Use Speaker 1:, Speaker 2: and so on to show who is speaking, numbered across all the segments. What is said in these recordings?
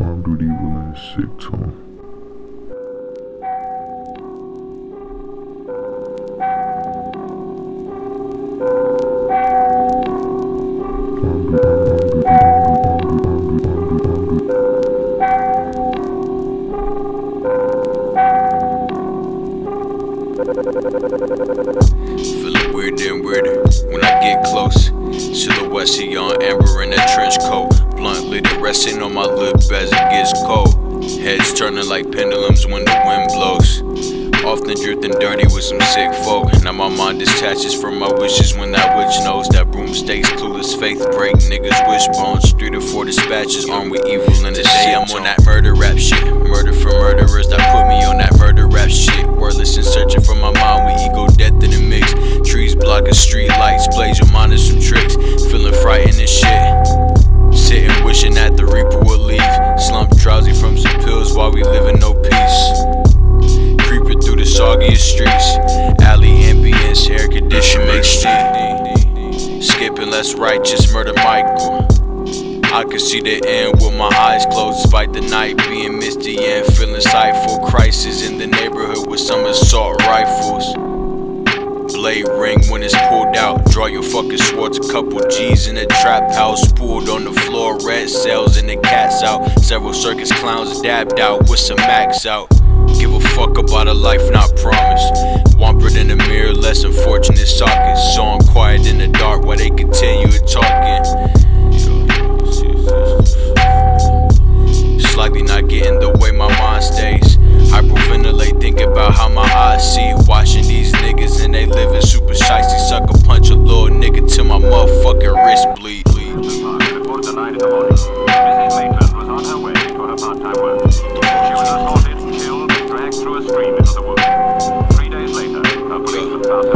Speaker 1: Farm duty will sick tone.
Speaker 2: Feeling weirder and weirder when I get close. Silhouette see on amber in a trench coat. Lit resting on my lip as it gets cold. Heads turning like pendulums when the wind blows. Often drifting dirty with some sick folk. Now my mind detaches from my wishes when that witch knows that room stays clueless. Faith break niggas wishbones. Three to four dispatches armed with evil in the day. I'm on that murder rap shit. Murder for murderers that put me on that murder rap shit. Wordless and searching for my mind with ego death in the mix. Trees blocking street lights, plays your mind in some tricks. Feeling frightened and shit. Skipping less righteous, murder Michael. I can see the end with my eyes closed, despite the night being misty and feeling sightful. Crisis in the neighborhood with some assault rifles. Blade ring when it's pulled out. Draw your fucking swords, a couple G's in a trap house. Spooled on the floor, red cells and the cats out. Several circus clowns dabbed out with some max out. Fuck about a life not promised. Wampered in the mirror, less unfortunate sockets. So I'm quiet in the dark while they continue talking. Slightly not getting the way my mind stays. Hyperventilate, think about how my eyes see. Watching these niggas and they living super shicey. Sucker punch a little nigga till my motherfucking wrist bleed.
Speaker 3: Before the night in the morning, Mrs. Maitland was on her way to her part-time work.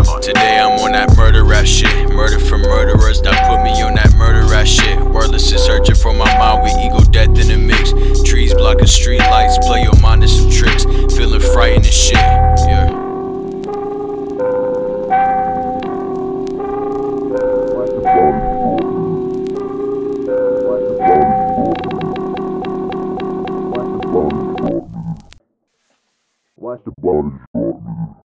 Speaker 3: Oh,
Speaker 2: today I'm on that murder rap shit. Murder for murderers, that put me on that murder rap shit. Wordless is searching for my mind with ego death in the mix. Trees blocking street lights, play your mind to some tricks. Feeling frightened as shit. Yeah. Watch the body